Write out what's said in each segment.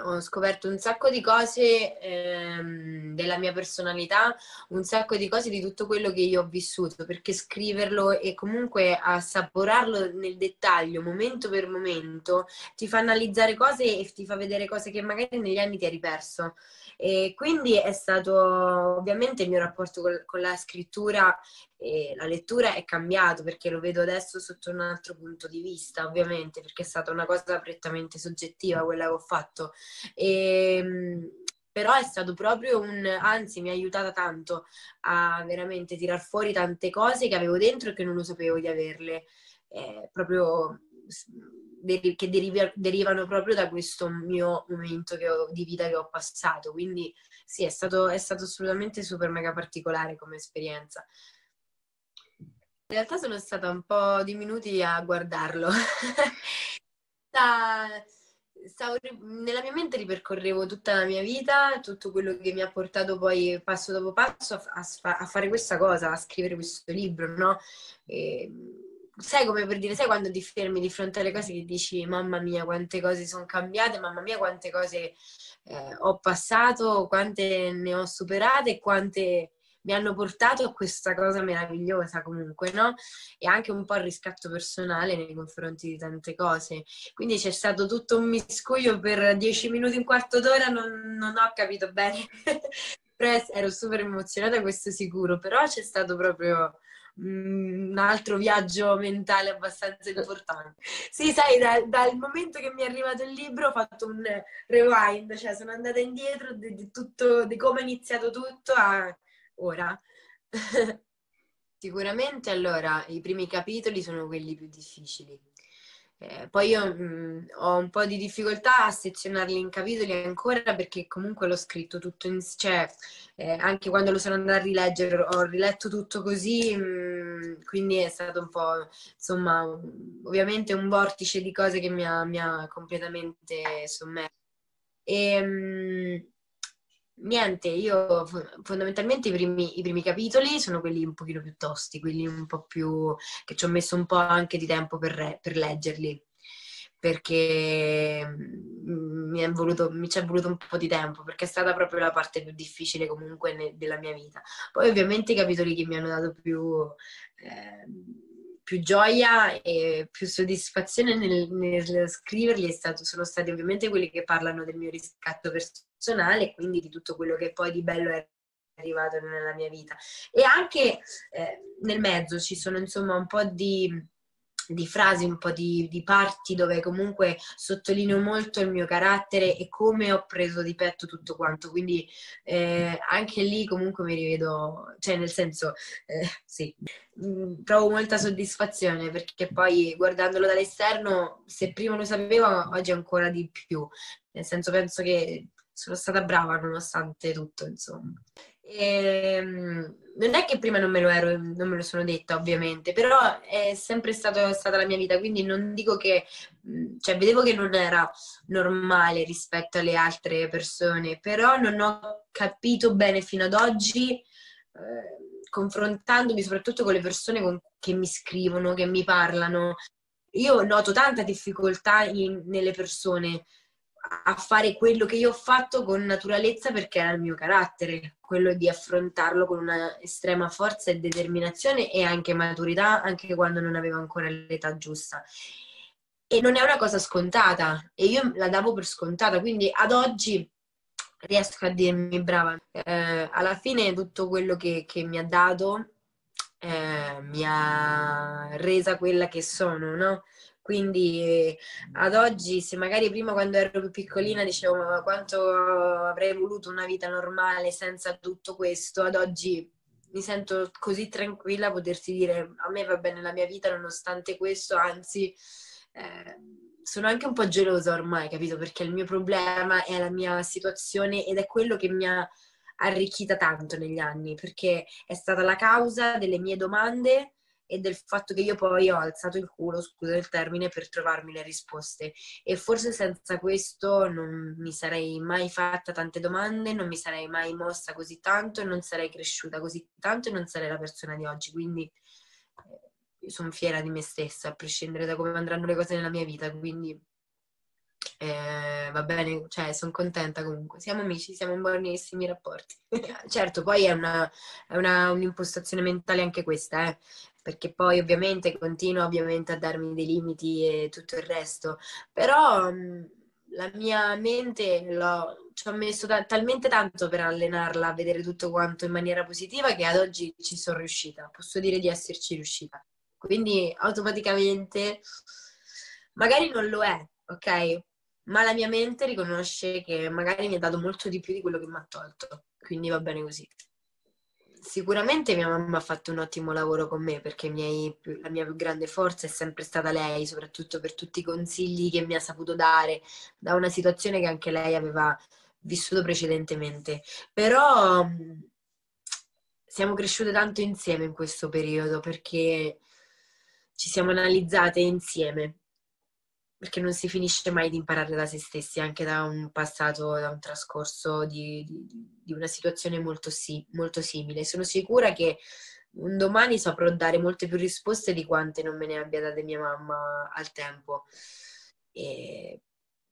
ho scoperto un sacco di cose ehm, della mia personalità, un sacco di cose di tutto quello che io ho vissuto, perché scriverlo e comunque assaporarlo nel dettaglio, momento per momento, ti fa analizzare cose e ti fa vedere cose che magari negli anni ti hai riperso. E quindi è stato ovviamente il mio rapporto con, con la scrittura e la lettura è cambiato perché lo vedo adesso sotto un altro punto di vista, ovviamente, perché è stata una cosa prettamente soggettiva quella che ho fatto. E, ehm, però è stato proprio un, anzi mi ha aiutata tanto a veramente tirar fuori tante cose che avevo dentro e che non lo sapevo di averle. Eh, proprio che deriv- derivano proprio da questo mio momento ho, di vita che ho passato. Quindi sì, è stato, è stato assolutamente super mega particolare come esperienza. In realtà sono stata un po' di minuti a guardarlo. Stavo, nella mia mente ripercorrevo tutta la mia vita, tutto quello che mi ha portato poi passo dopo passo a, a, a fare questa cosa, a scrivere questo libro, no? E, sai come per dire, sai quando ti fermi di fronte alle cose che dici mamma mia quante cose sono cambiate, mamma mia quante cose eh, ho passato, quante ne ho superate e quante mi hanno portato a questa cosa meravigliosa comunque, no? E anche un po' il riscatto personale nei confronti di tante cose. Quindi c'è stato tutto un miscuglio per dieci minuti, un quarto d'ora, non, non ho capito bene. ero super emozionata, questo sicuro, però c'è stato proprio mm, un altro viaggio mentale abbastanza importante. Sì, sai, da, dal momento che mi è arrivato il libro ho fatto un rewind, cioè sono andata indietro di, di, tutto, di come è iniziato tutto a ora. Sicuramente allora i primi capitoli sono quelli più difficili. Eh, poi io mh, mm, ho un po' di difficoltà a sezionarli in capitoli ancora perché comunque l'ho scritto tutto in cioè eh, anche quando lo sono andata a rileggere ho riletto tutto così, mh, mm, quindi è stato un po' insomma ovviamente un vortice di cose che mi ha, mi ha completamente sommerso. E, mh, niente, io fondamentalmente i primi, i primi, capitoli sono quelli un pochino più tosti, quelli un po' più che ci ho messo un po' anche di tempo per, per leggerli perché mm, mi, voluto, mi, ci è voluto un po' di tempo, perché è stata proprio la parte più difficile comunque ne, della mia vita. Poi ovviamente i capitoli che mi hanno dato più, eh, più gioia e più soddisfazione nel, nel scriverli stato, sono stati ovviamente quelli che parlano del mio riscatto personale quindi di tutto quello che poi di bello è arrivato nella mia vita. E anche eh, nel mezzo ci sono insomma un po' di di frasi, un po' di, di, parti dove comunque sottolineo molto il mio carattere e come ho preso di petto tutto quanto. Quindi eh, anche lì comunque mi rivedo, cioè nel senso, eh, sì, mm, trovo molta soddisfazione perché poi guardandolo dall'esterno, se prima lo sapevo, oggi ancora di più. Nel senso penso che sono stata brava nonostante tutto, insomma. E, ehm, non è che prima non me lo ero, non me lo sono detta ovviamente, però è sempre stato, stata la mia vita, quindi non dico che, cioè vedevo che non era normale rispetto alle altre persone, però non ho capito bene fino ad oggi, eh, confrontandomi soprattutto con le persone con, che mi scrivono, che mi parlano. Io noto tanta difficoltà in, nelle persone a fare quello che io ho fatto con naturalezza perché era il mio carattere, quello di affrontarlo con una estrema forza e determinazione e anche maturità, anche quando non avevo ancora l'età giusta. E non è una cosa scontata e io la davo per scontata, quindi ad oggi riesco a dirmi brava. Eh, alla fine tutto quello che, che mi ha dato eh, mi ha resa quella che sono, no? Quindi ad oggi, se magari prima quando ero più piccolina dicevo ma quanto avrei voluto una vita normale senza tutto questo, ad oggi mi sento così tranquilla a potersi dire a me va bene la mia vita nonostante questo, anzi eh, sono anche un po' gelosa ormai, capito? Perché il mio problema è la mia situazione ed è quello che mi ha arricchita tanto negli anni, perché è stata la causa delle mie domande e del fatto che io poi ho alzato il culo, scusa il termine, per trovarmi le risposte. E forse senza questo non mi sarei mai fatta tante domande, non mi sarei mai mossa così tanto, non sarei cresciuta così tanto e non sarei la persona di oggi. Quindi eh, sono fiera di me stessa, a prescindere da come andranno le cose nella mia vita. Quindi eh, va bene, cioè sono contenta comunque, siamo amici, siamo in buonissimi rapporti. certo, poi è, una, è una, un'impostazione mentale anche questa, eh? perché poi ovviamente continua ovviamente a darmi dei limiti e tutto il resto, però mh, la mia mente l'ho, ci ho messo ta- talmente tanto per allenarla a vedere tutto quanto in maniera positiva che ad oggi ci sono riuscita, posso dire di esserci riuscita. Quindi automaticamente, magari non lo è, ok? Ma la mia mente riconosce che magari mi ha dato molto di più di quello che mi ha tolto, quindi va bene così. Sicuramente mia mamma ha fatto un ottimo lavoro con me perché miei, la mia più grande forza è sempre stata lei, soprattutto per tutti i consigli che mi ha saputo dare da una situazione che anche lei aveva vissuto precedentemente. Però siamo cresciute tanto insieme in questo periodo perché ci siamo analizzate insieme perché non si finisce mai di imparare da se stessi, anche da un passato, da un trascorso di, di, di una situazione molto, sì, molto simile. Sono sicura che un domani saprò dare molte più risposte di quante non me ne abbia date mia mamma al tempo. E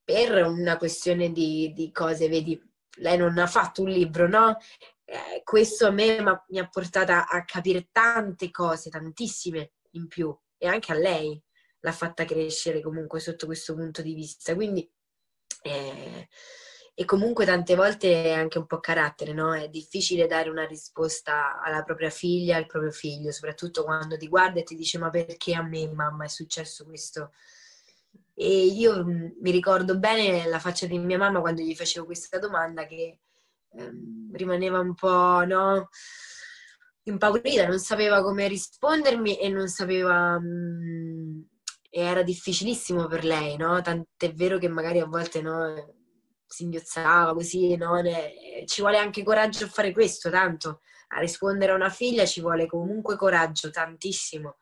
per una questione di, di cose, vedi, lei non ha fatto un libro, no? Eh, questo a me mi ha portata a capire tante cose, tantissime in più, e anche a lei l'ha fatta crescere comunque sotto questo punto di vista. Quindi, eh, e comunque tante volte è anche un po' carattere, no? È difficile dare una risposta alla propria figlia, al proprio figlio, soprattutto quando ti guarda e ti dice ma perché a me, mamma, è successo questo? E io mm, mi ricordo bene la faccia di mia mamma quando gli facevo questa domanda che ehm, rimaneva un po', no? impaurita, non sapeva come rispondermi e non sapeva mh, mm, era difficilissimo per lei, no? Tant'è vero che magari a volte no, si inghiozzava così, no? ci vuole anche coraggio a fare questo, tanto a rispondere a una figlia ci vuole comunque coraggio, tantissimo.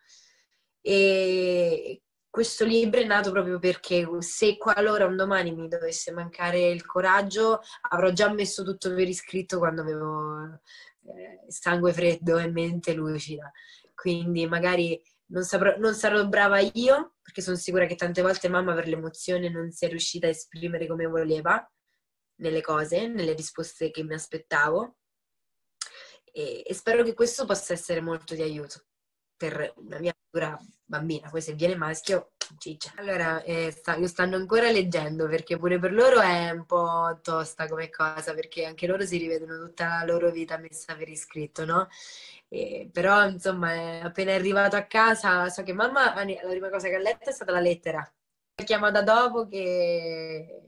E questo libro è nato proprio perché se qualora un domani mi dovesse mancare il coraggio, avrò già messo tutto per iscritto quando avevo eh, sangue freddo e mente lucida. Quindi magari non, saprò, non sarò brava io, perché sono sicura che tante volte mamma per l'emozione non si è riuscita a esprimere come voleva nelle cose, nelle risposte che mi aspettavo. E, e spero che questo possa essere molto di aiuto per la mia futura bambina. Poi se viene maschio, ciccia. Allora, eh, sta, lo stanno ancora leggendo perché pure per loro è un po' tosta come cosa, perché anche loro si rivedono tutta la loro vita messa per iscritto, no? E, però, insomma, appena è arrivato a casa, so che mamma, la prima cosa che ha letto è stata la lettera. Ha chiamata dopo che,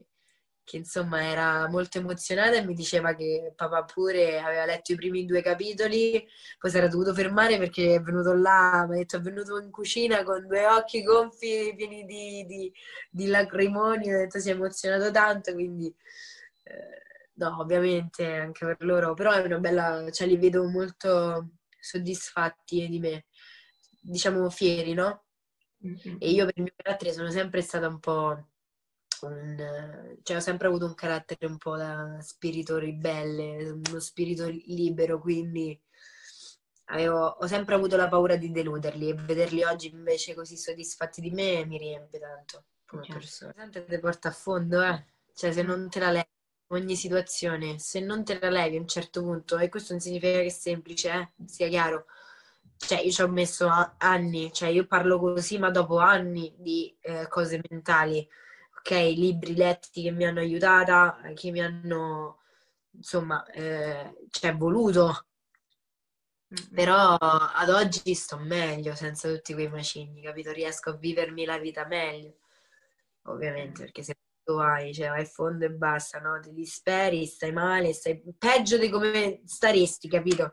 che, insomma, era molto emozionata e mi diceva che papà pure aveva letto i primi due capitoli, poi si era dovuto fermare perché è venuto là, mi ha detto è venuto in cucina con due occhi gonfi, pieni di, di, di lacrimoni, ha detto si è emozionato tanto, quindi... Eh, no, ovviamente anche per loro, però è una bella, cioè li vedo molto soddisfatti di me, diciamo fieri, no? Mm-hmm. E io per il mio carattere sono sempre stata un po' un, cioè ho sempre avuto un carattere un po' da spirito ribelle, uno spirito libero, quindi avevo, ho sempre avuto la paura di deluderli e vederli oggi invece così soddisfatti di me mi riempie tanto come certo. persona. Tanto ti porta a fondo, eh? Cioè se non te la levi ogni situazione, se non te la levi a un certo punto, e questo non significa che è semplice, eh? sia chiaro, cioè io ci ho messo anni, cioè io parlo così, ma dopo anni di eh, cose mentali, ok? Libri letti che mi hanno aiutata, che mi hanno, insomma, eh, cioè voluto. Però ad oggi sto meglio senza tutti quei macigni, capito? Riesco a vivermi la vita meglio, ovviamente, perché se vai, cioè vai a fondo e basta, no? Ti disperi, stai male, stai peggio di come staresti, capito?